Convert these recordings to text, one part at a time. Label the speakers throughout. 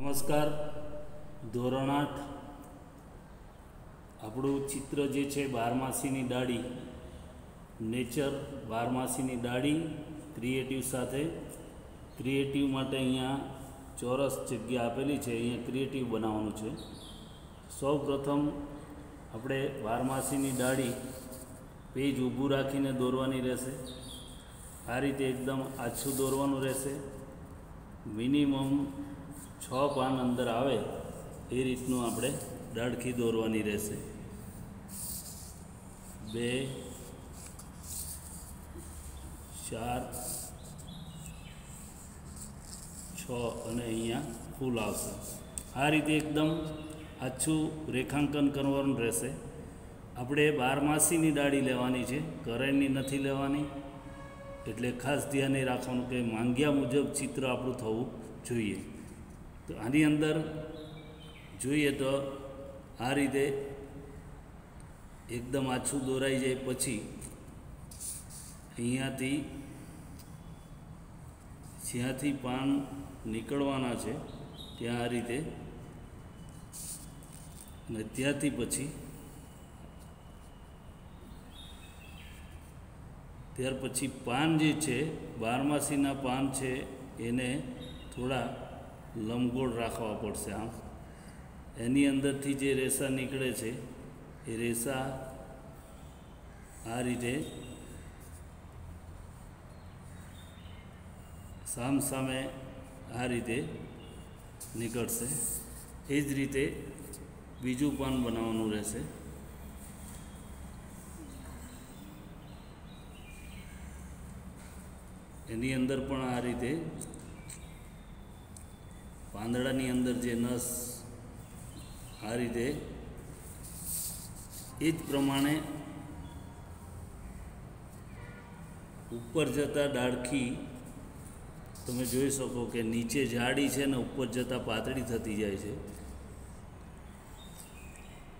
Speaker 1: નમસ્કાર. ધોરણ આઠ. આપણું ચિત્ર જે છે બારમાસીની ડાળી. નેચર બારમાસીની ડાળી ક્રિએટિવ સાથે. ક્રિએટિવ માટે અહીંયા ચોરસ જગ્યા આપેલી છે. અહીંયા ક્રિએટિવ બનાવવાનું છે. સૌ પ્રથમ આપણે બારમાસીની ડાળી પેજ ઊભું રાખીને દોરવાની રહેશે. આ રીતે એકદમ આછું દોરવાનું રહેશે. મિનિમમ છ પાન અંદર આવે, એ રીતનું આપણે ડાળખી દોરવાની રહેશે. બે, ચાર, છ અને અહીંયા ફૂલ આવશે. આ રીતે એકદમ આછું રેખાંકન કરવાનું રહેશે. આપણે બારમાસીની ડાળી લેવાની છે, કરેણની નથી લેવાની, એટલે ખાસ ધ્યાને રાખવાનું કે માંગ્યા મુજબ ચિત્ર આપણું થવું જોઈએ. તો આની અંદર જોઈએ તો આ રીતે એકદમ આછું દોરાઈ જાય પછી અહીંયાથી જ્યાંથી પાન નીકળવાના છે, ત્યાં આ રીતે અને ત્યાંથી પછી ત્યાર પછી પાન જે છે, બારમાસીના પાન છે, એને થોડા લંબગોળ રાખવા પડશે આમ એની અંદરથી જે રેસા નીકળે છે, એ રેસા આ રીતે સામ સામે આ રીતે નીકળશે. એ જ રીતે બીજું પાન બનાવવાનું રહેશે. એની અંદર પણ આ રીતે પાંદડાની અંદર જે નસ આ રીતે એ જ પ્રમાણે ઉપર જતા ડાળખી તમે જોઈ શકો કે નીચે જાડી છે ને ઉપર જતાં પાતળી થતી જાય છે.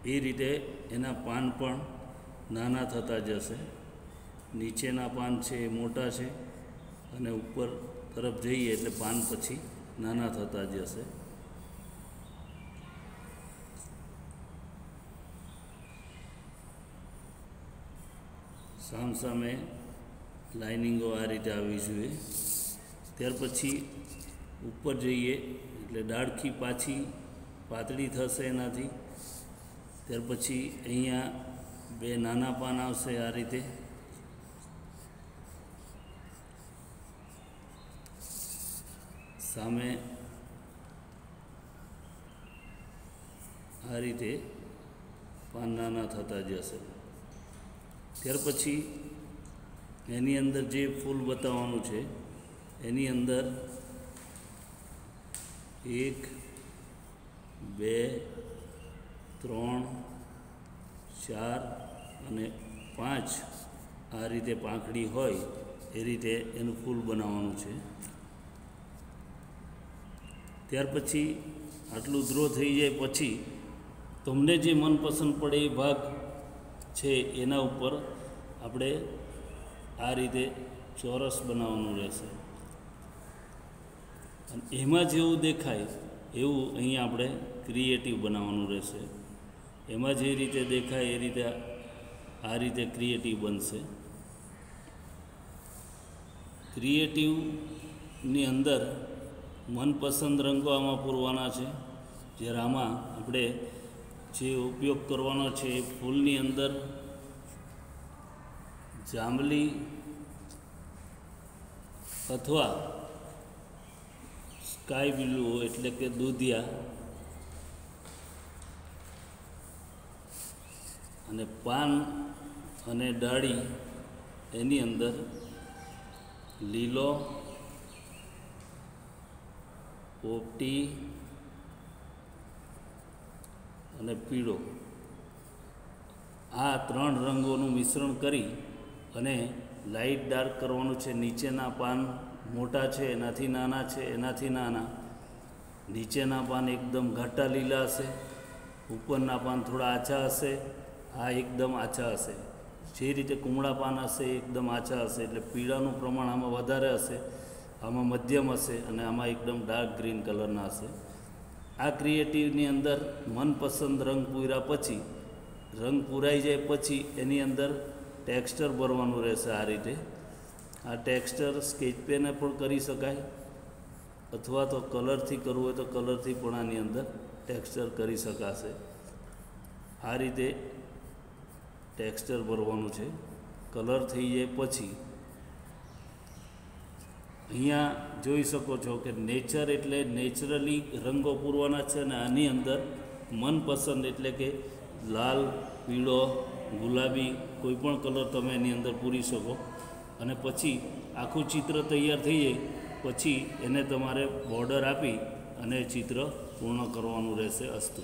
Speaker 1: એ રીતે એના પાન પણ નાના થતા જશે. નીચેના પાન છે એ મોટા છે અને ઉપર તરફ જઈએ એટલે પાન પછી નાના થતા જશે સામસામે લાઇનિંગો આ રીતે આવવી જોઈએ. ત્યાર પછી ઉપર જઈએ, એટલે ડાળખી પાછી પાતળી થશે એનાથી. ત્યાર પછી અહીંયા બે નાના પાન આવશે આ રીતે. સામે આ રીતે પાન નાના થતા જશે. ત્યાર પછી એની અંદર જે ફૂલ બતાવવાનું છે, એની અંદર એક, બે, ત્રણ, ચાર અને પાંચ આ રીતે પાંખડી હોય એ રીતે એનું ફૂલ બનાવવાનું છે. ત્યાર પછી આટલું દ્રો થઈ જાય પછી તમને જે મનપસંદ પડે એ ભાગ છે એના ઉપર આપણે આ રીતે ચોરસ બનાવવાનું રહેશે. અને એમાં જેવું દેખાય, એવું અહીંયા આપણે ક્રિએટિવ બનાવવાનું રહેશે. એમાં જે રીતે દેખાય એ રીતે આ રીતે ક્રિએટિવ બનશે. ક્રિએટિવની અંદર મનપસંદ રંગો આમાં પૂરવાના છે. જ્યારે આમાં આપણે જે ઉપયોગ કરવાનો છે એ ફૂલની અંદર જાંબલી અથવા સ્કાય બ્લુ એટલે કે દૂધિયા અને પાન અને ડાળી એની અંદર લીલો પોપટી અને પીળો. આ ત્રણ રંગોનું મિશ્રણ કરી અને લાઇટ ડાર્ક કરવાનું છે. નીચેના પાન મોટા છે, એનાથી નાના છે, એનાથી નાના. નીચેના પાન એકદમ ઘાટા લીલા હશે. ઉપરના પાન થોડા આછા હશે. આ એકદમ આછા હશે. જે રીતે કુમળા પાન હશે એકદમ આછા હશે. એટલે પીળાનું પ્રમાણ આમાં વધારે હશે. આમાં મધ્યમ હશે અને આમાં એકદમ ડાર્ક ગ્રીન કલરના હશે. આ ક્રિએટિવની અંદર મનપસંદ રંગ પૂર્યા પછી, રંગ પૂરાઈ જાય પછી એની અંદર ટેક્સચર ભરવાનું રહેશે આ રીતે. આ ટેક્સચર સ્કેચ પેને પણ કરી શકાય. અથવા તો કલરથી કરવું હોય તો કલરથી પણ આની અંદર ટેક્સચર કરી શકાશે. આ રીતે ટેક્સચર ભરવાનું છે. કલર થઈ જાય પછી અહીંયા જોઈ શકો છો કે નેચર એટલે નેચરલી રંગો પૂરવાના છે અને આની અંદર મનપસંદ એટલે કે લાલ, પીળો, ગુલાબી કોઈ પણ કલર તમે એની અંદર પૂરી શકો. અને પછી આખું ચિત્ર તૈયાર થઈ જાય પછી એને તમારે બોર્ડર આપી અને ચિત્ર પૂર્ણ કરવાનું રહેશે અસ્તુ.